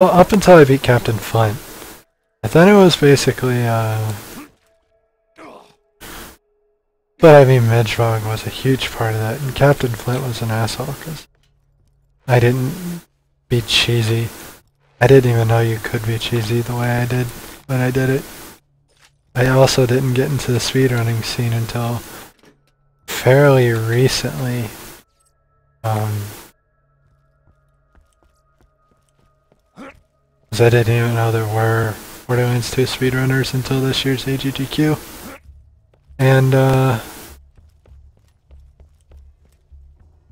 Well, up until I beat Captain Flint. And then it was basically, uh... But I mean, Midgemong was a huge part of that, and Captain Flint was an asshole, because I didn't be cheesy. I didn't even know you could be cheesy the way I did when I did it. I also didn't get into the speedrunning scene until fairly recently. Um, Cause I didn't even know there were Borderlands 2 speedrunners until this year's AGDQ. And, uh...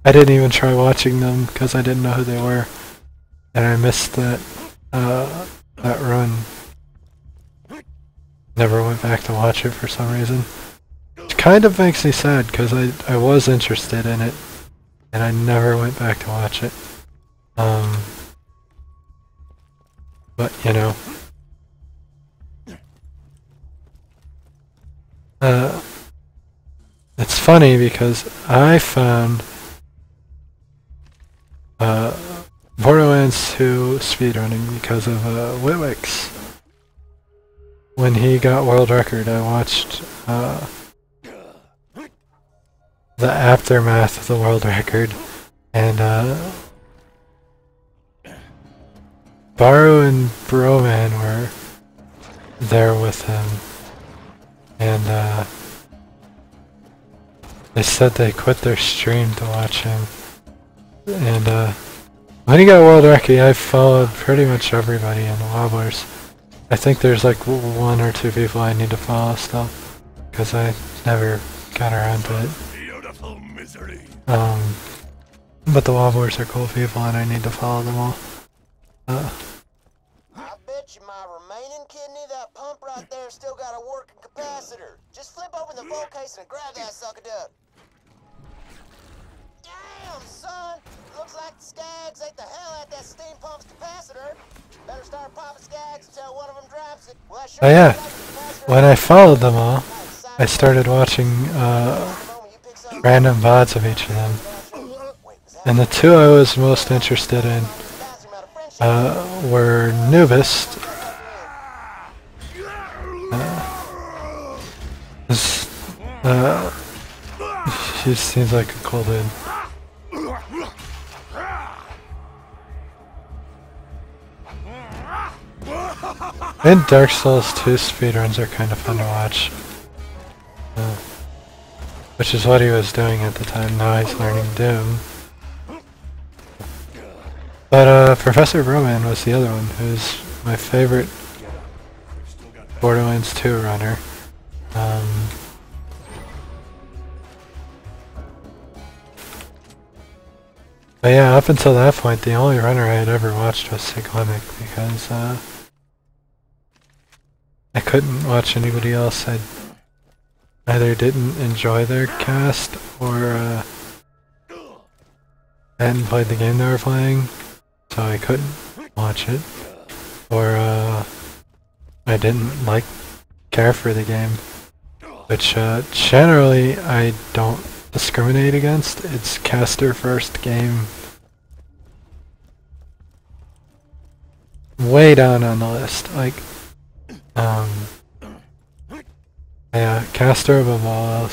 I didn't even try watching them because I didn't know who they were. And I missed that, uh, that run. Never went back to watch it for some reason. Which kind of makes me sad because I, I was interested in it. And I never went back to watch it. Um... But, you know. Uh, it's funny because I found uh, Borderlands 2 speedrunning because of uh. When he got world record, I watched uh, the aftermath of the world record, and uh, Baru and Broman were there with him. And, uh, they said they quit their stream to watch him. And, uh, when he got World Record, I followed pretty much everybody in the Wobblers. I think there's like one or two people I need to follow still. Because I never got around to it. Um, but the Wobblers are cool people and I need to follow them all. Uh, I bet you my remaining kidney, that pump right there, still got a working capacitor. Just flip open the vault case and grab that sucker duck. Damn, son! Looks like the skags ate the hell out that steam pump's capacitor. Better start popping skags until one of them drops it. Well, sure oh yeah, when I followed them all, I started watching uh, random VODs of each of them. And the two I was most interested in uh, were Nubist. Uh, this, uh, she seems like a cold dude. And Dark Souls 2 speedruns are kind of fun to watch. Uh, which is what he was doing at the time, now he's learning Doom. But uh, Professor Broman was the other one, who's my favorite Borderlands 2 runner. Um, but yeah, up until that point, the only runner I had ever watched was Cyclonic because uh, I couldn't watch anybody else. I either didn't enjoy their cast or uh, hadn't played the game they were playing so I couldn't watch it. Or, uh, I didn't like, care for the game. Which, uh, generally I don't discriminate against. It's caster first game. Way down on the list. Like, um, yeah, caster above all. A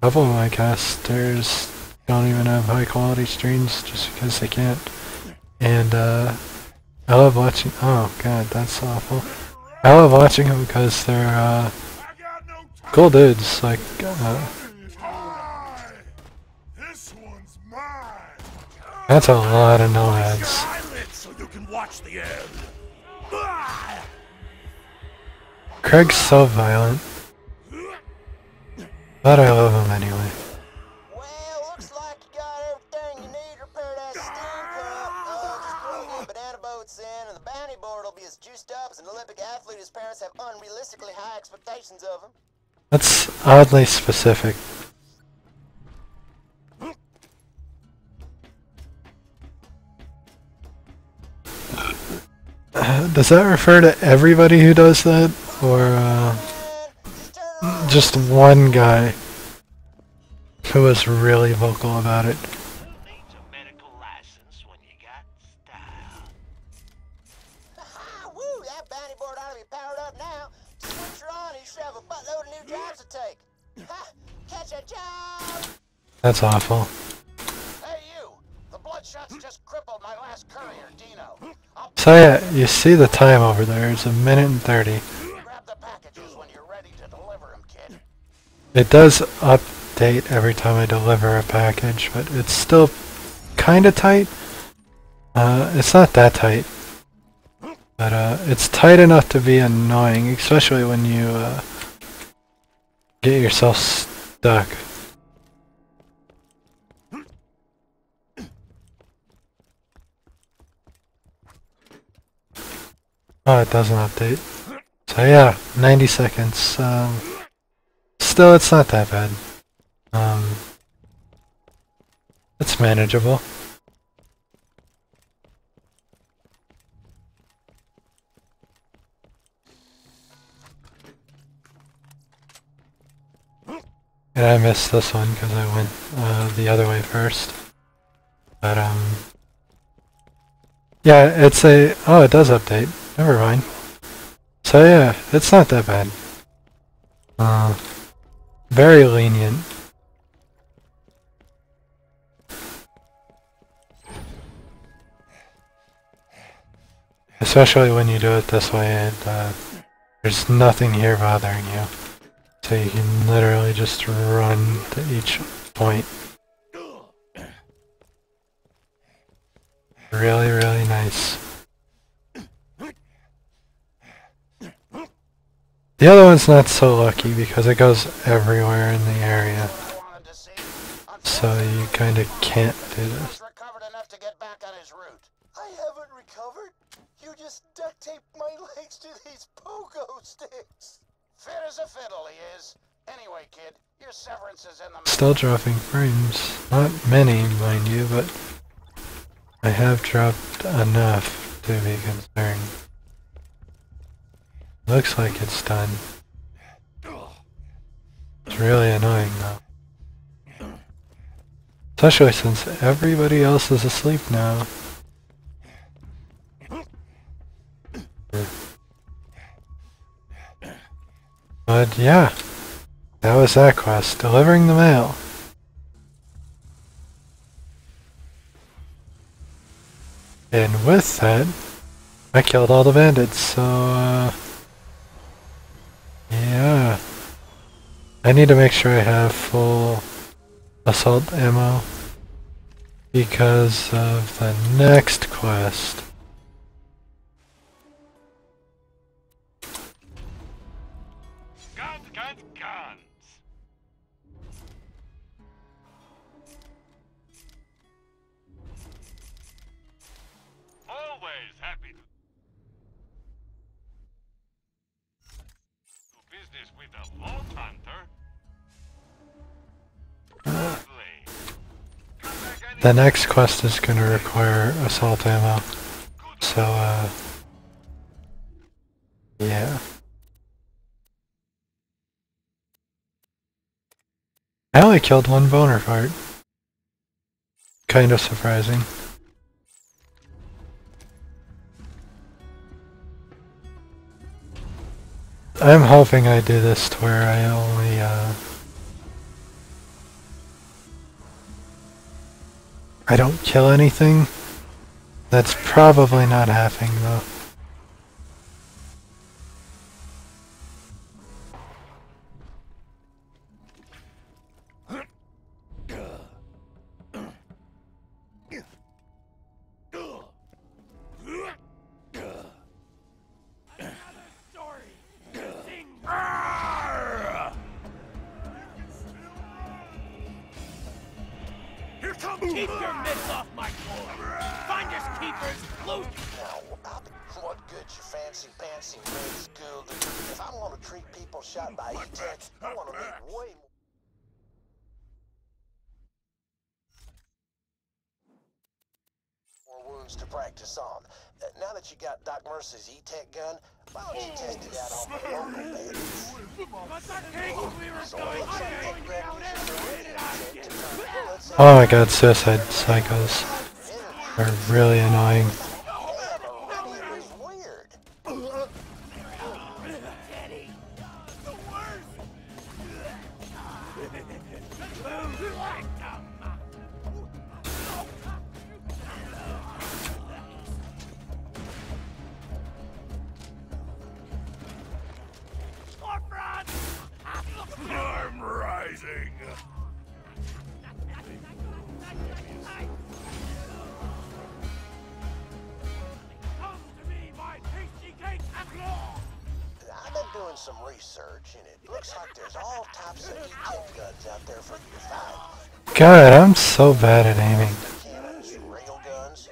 couple of my casters don't even have high quality streams just because they can't. And uh, I love watching. Oh god, that's awful. I love watching them because they're uh, cool dudes. Like, uh, that's a lot of nomads. Krieg's so violent, but I love him anyway. Unrealistically high expectations of him. That's oddly specific. Does that refer to everybody who does that? Or, uh, just one guy who was really vocal about it? That's awful. Hey, you! The Bloodshots just crippled my last courier, Dino. So yeah, you see the time over there. It's a minute and 30. grab the packages when you're ready to deliver them. It does update every time I deliver a package, but it's still kind of tight. Uh, it's not that tight. But uh, it's tight enough to be annoying, especially when you uh, get yourself stuck. Oh, it doesn't update. So yeah, 90 seconds. Um, still, it's not that bad. Um, it's manageable. And I missed this one because I went uh, the other way first. But um, yeah, it's a oh, it does update. Never mind. So yeah, it's not that bad. Uh, very lenient. Especially when you do it this way and uh, there's nothing here bothering you. So you can literally just run to each point. Really, really nice. The other one's not so lucky because it goes everywhere in the area. I wanted to see. So you kind of can't do this. Recovered enough to get back on his route. I haven't recovered. You just duct taped my legs to these pogo sticks. Fit as a fiddle, he is. Anyway, kid, your severance is in the... Still dropping frames. Not many, mind you, but I have dropped enough to be concerned. Looks like it's done. It's really annoying though. Especially since everybody else is asleep now. But yeah, that was that quest. Delivering the mail. And with that, I killed all the bandits, so uh, yeah. I need to make sure I have full assault ammo because of the next quest. The next quest is going to require assault ammo, so uh, yeah. I only killed one boner fart. Kind of surprising. I'm hoping I do this to where I only, uh... I don't kill anything. That's probably not happening though. Keep your mitts off my floor! Find us keepers, loot! Now, what good your fancy pantsy red school do? If I'm gonna treat people shot by E-Tech, I wanna make way more. More wounds to practice on. Uh, now that you got Doc Mercy's E-Tech Oh my god, suicide psychos are really annoying. God, I'm so bad at aiming.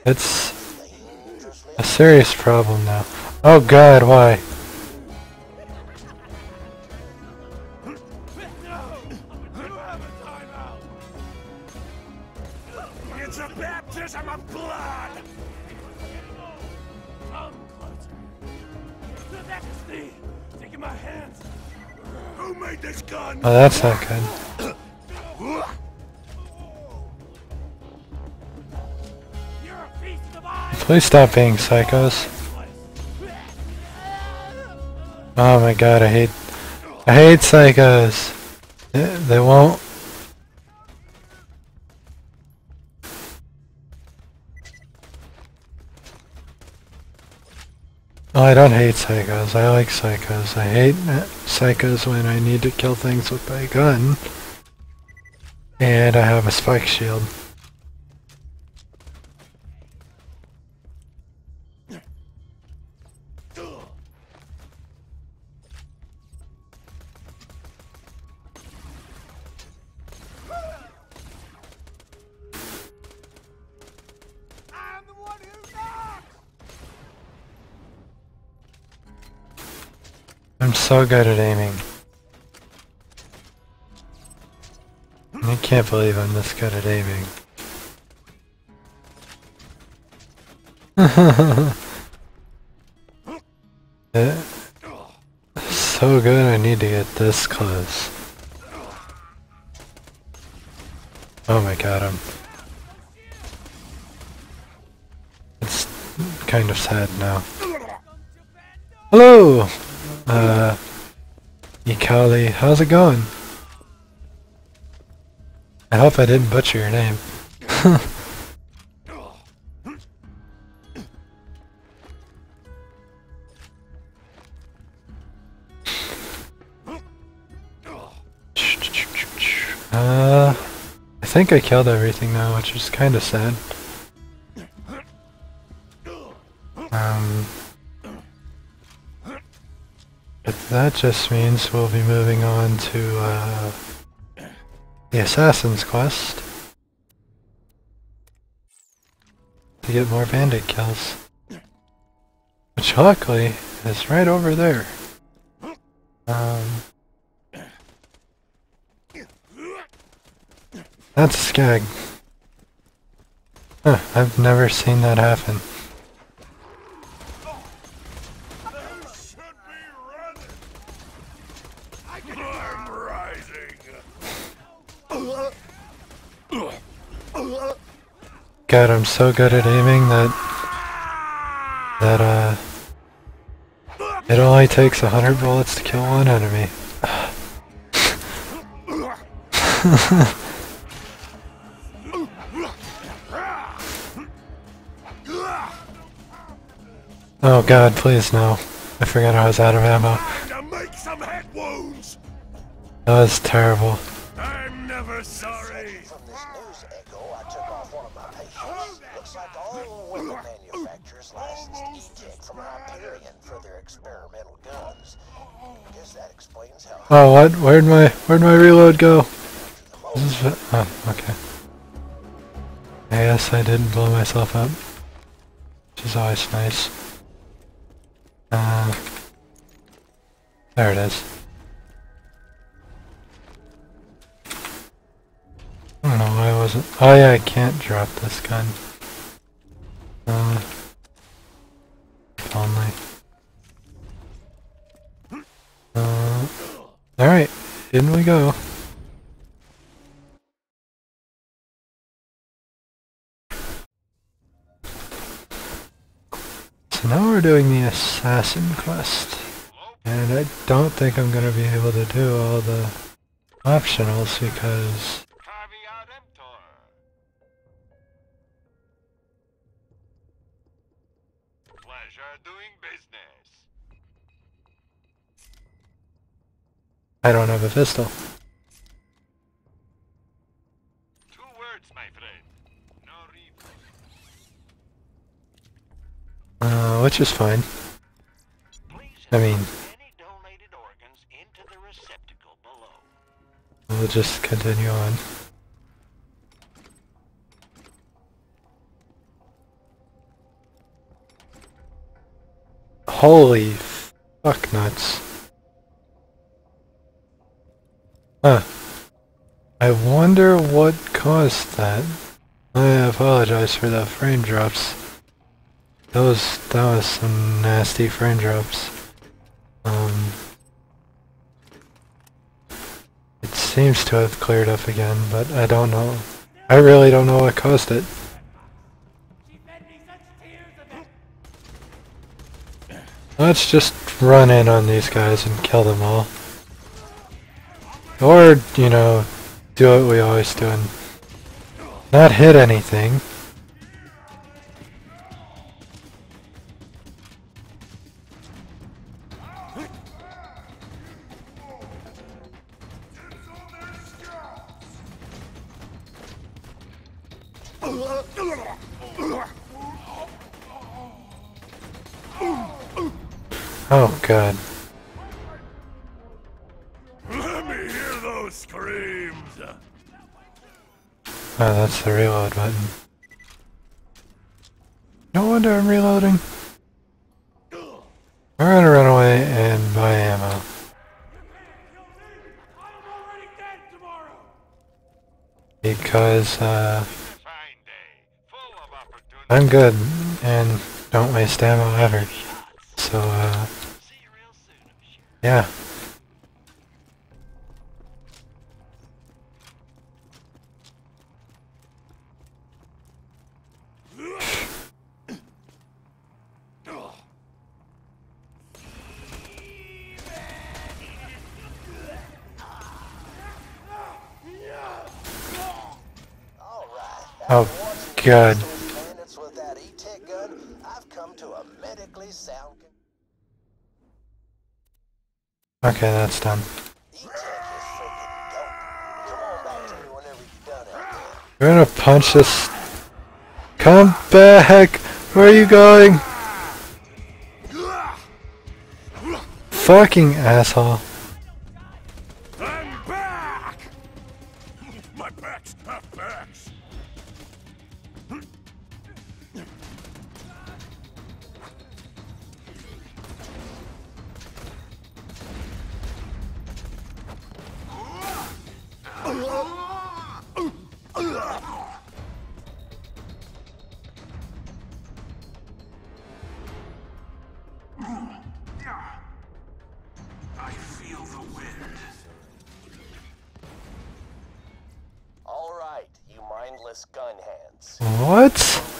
It's a serious problem now. Oh God, why? That's not good. Please stop being psychos. Oh my God, I hate, I hate psychos. They, they won't. I don't hate psychos. I like psychos. I hate psychos when I need to kill things with my gun. And I have a spike shield. I'm so good at aiming. I can't believe I'm this good at aiming. Eh, so good I need to get this close. Oh my god, I'm... It's kind of sad now. Hello! Uh, Ikali, how's it going? I hope I didn't butcher your name. uh, I think I killed everything now, which is kind of sad. That just means we'll be moving on to uh, the Assassin's Quest to get more bandit kills. Which luckily is right over there. Um, that's Skag. Huh, I've never seen that happen. should be running! I'm rising! God, I'm so good at aiming that that uh it only takes a hundred bullets to kill one enemy. oh god, please no. I forgot I was out of ammo. To make some head wounds! That was terrible. News echo, I took off one of my patients. Looks like all weapon manufacturers licensed E-Tech from Hyperion for their experimental guns. Guess that explains how Oh what? Where'd my where'd my reload go? Oh, okay. I guess I didn't blow myself up. Which is always nice. Uh, there it is. I don't know why I wasn't. Oh yeah, I can't drop this gun. Uh, only. Uh, alright, in we go. So now we're doing the assassin quest. And I don't think I'm gonna be able to do all the optionals because I don't have a pistol. Two words, my friend. No replay. Uh, which is fine. I mean, we'll just continue on. Holy fuck nuts. Huh. I wonder what caused that. I apologize for the frame drops. That was that was some nasty frame drops. Um It seems to have cleared up again, but I don't know. I really don't know what caused it. Let's just run in on these guys and kill them all. Or, you know, do what we always do and not hit anything. The reload button. No wonder I'm reloading. We're gonna run away and buy ammo. Because, uh. I'm good and don't waste ammo ever. So, uh, yeah. Alright. Oh, God. Those bandits with that E-Tech gun, I've come to a medically sound... con- Okay, that's done. E-Tech is freaking dope. Come on back to me done. You're gonna punch this. Come back! Where are you going? Fucking asshole. Gun hands. What?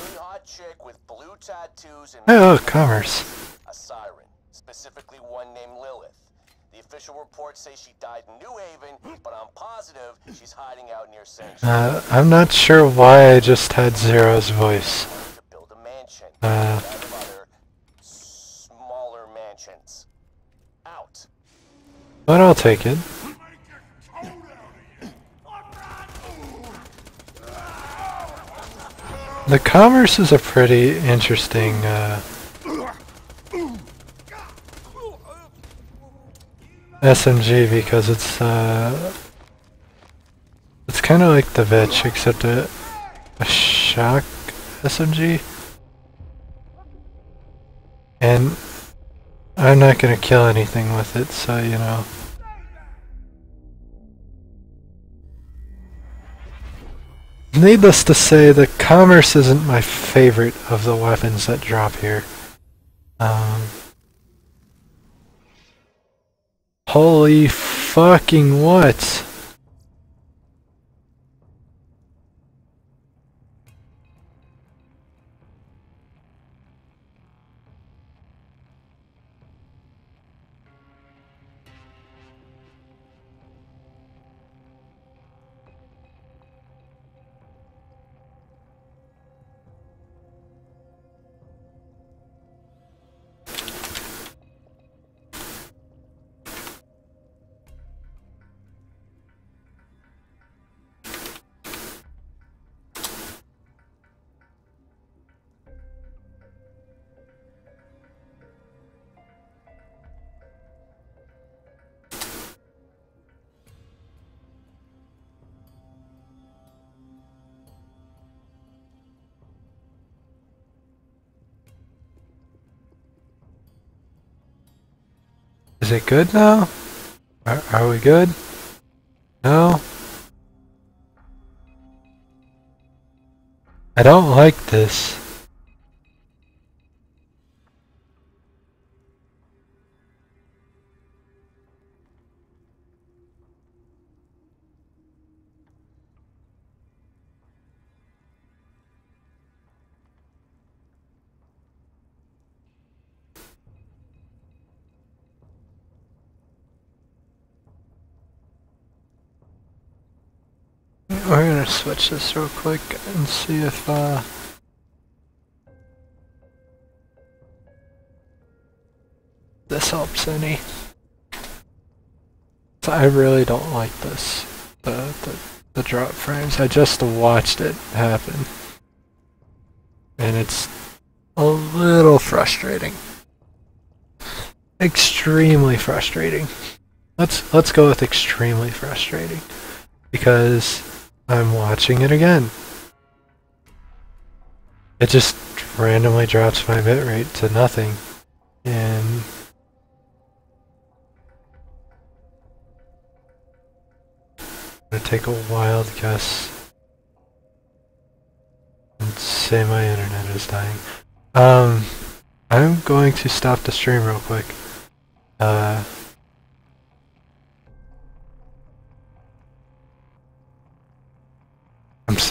Really hot chick with blue tattoos and Hey, commerce. a siren, specifically one named Lilith. The official reports say she died in New Haven, but I'm positive she's hiding out near Sanctuary Uh, I'm not sure why I just had Zero's voice. to build a mansion. Uh. Other smaller mansions. Out. But I'll take it. The commerce is a pretty interesting, uh, SMG because it's, uh, it's kind of like the Bitch except a, a shock SMG. And I'm not gonna kill anything with it, so you know. Needless to say, the commerce isn't my favorite of the weapons that drop here. Um, holy fucking what? It good now? Are, are we good? No? I don't like this. We're gonna switch this real quick and see if uh this helps any. So I really don't like this. The, the the drop frames. I just watched it happen. And it's a little frustrating. Extremely frustrating. Let's let's go with extremely frustrating. Because I'm watching it again. It just randomly drops my bitrate to nothing. And gonna take a wild guess and say my internet is dying. Um, I'm going to stop the stream real quick. Uh,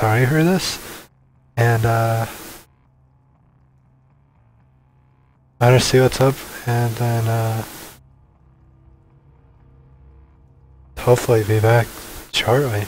sorry for this, and uh, I'm gonna see what's up, and then uh, hopefully be back shortly.